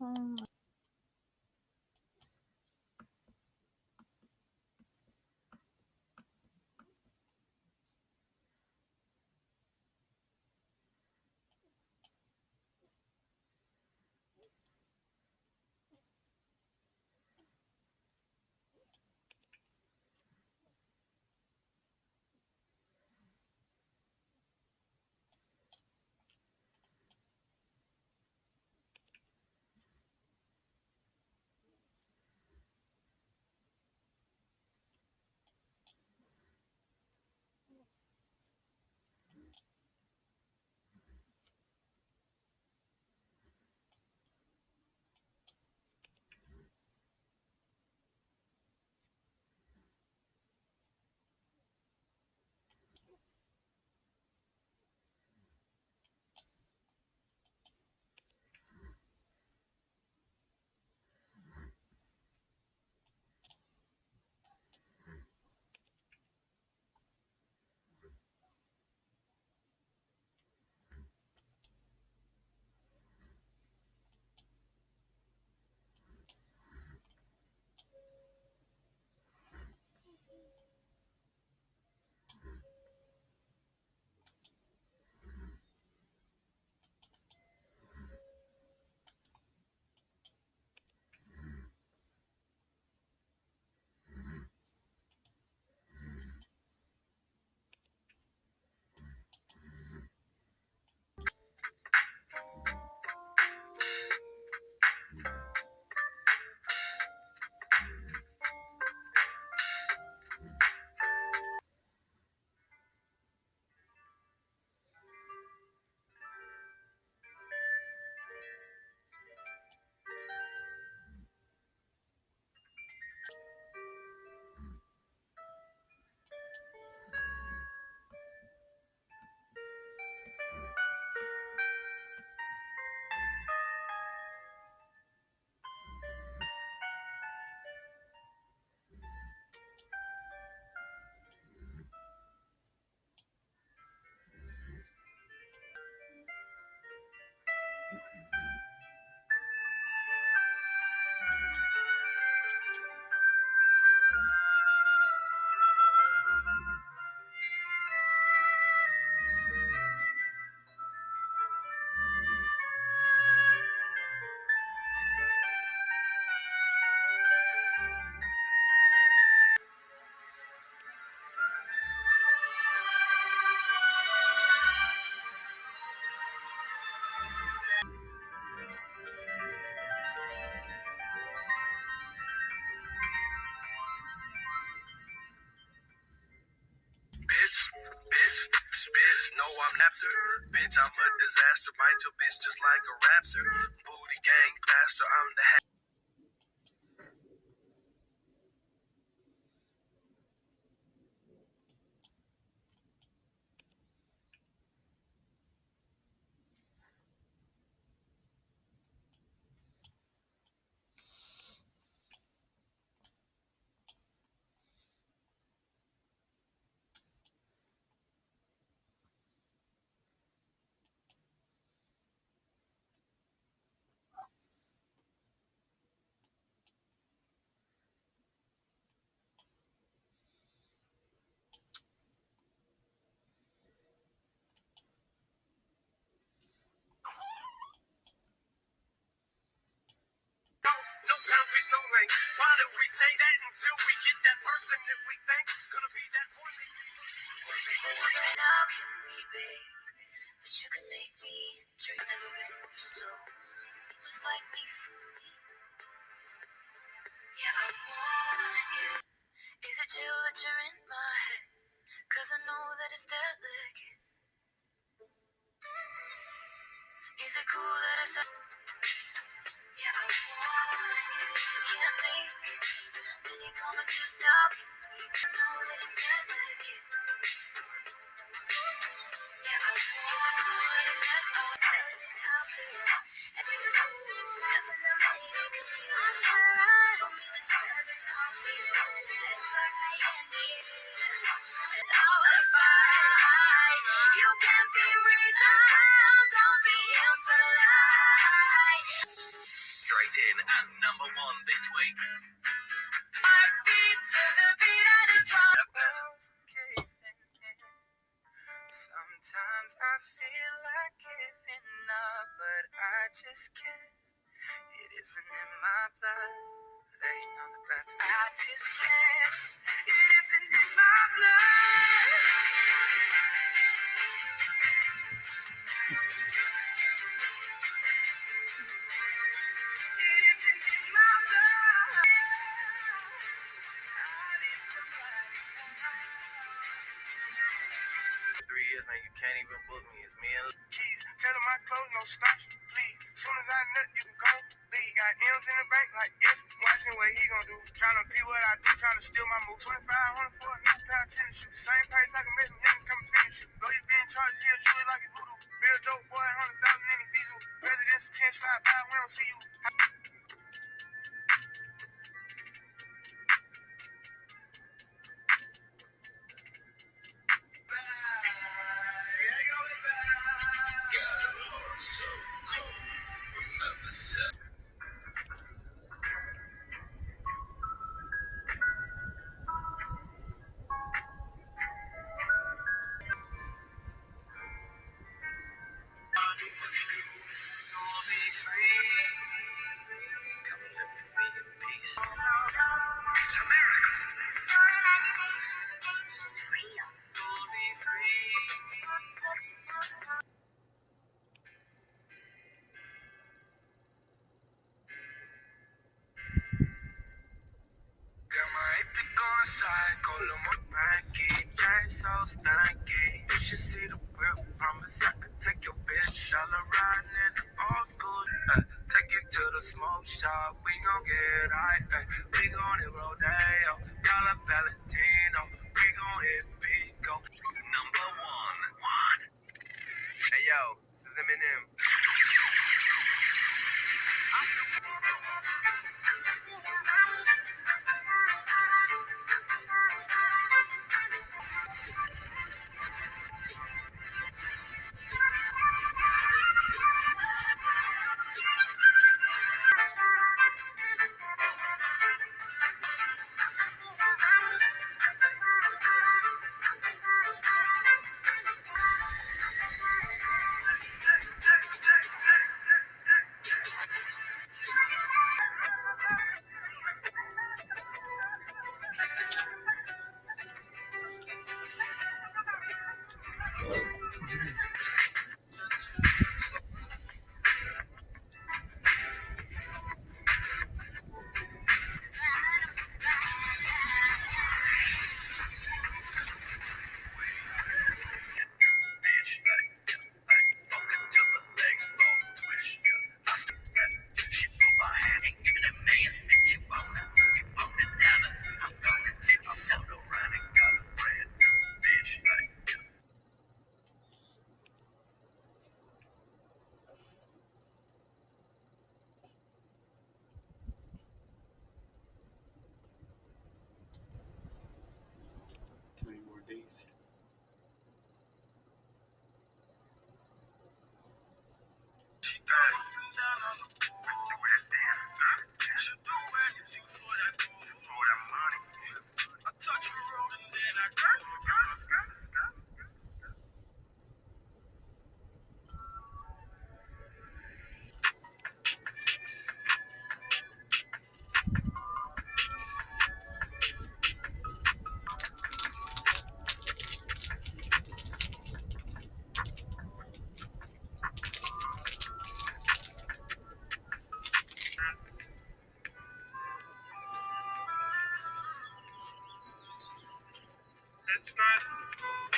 Hmm. I'm after. Bitch, I'm a disaster. Bite your bitch just like a raptor. Booty gang pastor, I'm the ha- No, no boundaries. Why do we say that until we get that person that we think's gonna be that one? How can we be? But you can make me. Dreams never been more so. It was like me for me. Yeah, I want you. Is it chill that you're in my head? Cause I know that it's delicate. Is it cool that I said? Straight in at number one this week. Sometimes I feel like giving up, but I just can't. It isn't in my blood. Laying on the bathroom, I just can't. Three years, man, you can't even book me. It's me and keys. Tell them my clothes no starch, please. Soon as I nut, you can go leave. Got M's in the bank like yes. Watching what he gon' do. Trying to pee what I do, trying to steal my move. 2500 for a new pair of tennis shoes. Same price I can make them youngins come and finish you. Though you been charged, do it like a voodoo. Real dope boy, 100,000 in the visa. President's 10 slide by, we don't see you. malzemenin it's not.